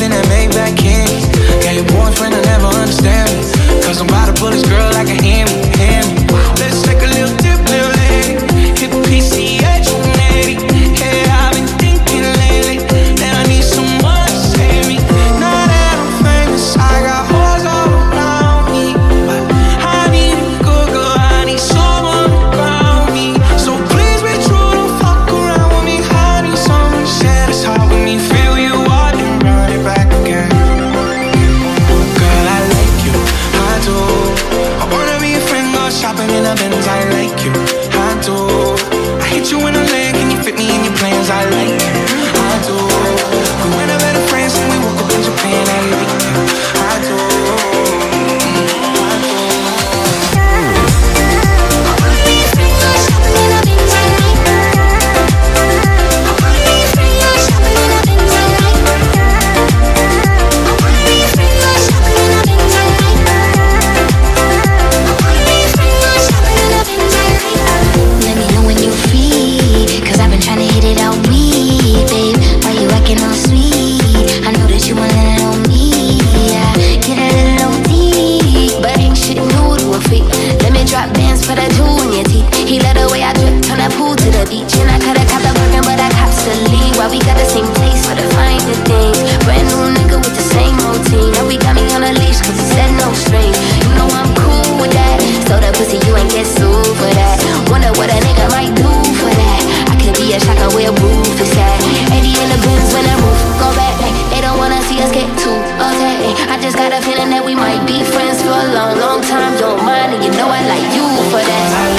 Benz and that Maybach King. Yeah, your boyfriend, I never understand me. Cause I'm about to pull this girl like a hammer. in a Benz, I like you, I do. I hit you when I for the two in your teeth. He led the way I drip, turn that pool to the beach. And we might be friends for a long, long time. Don't mind, and you know I like you for that.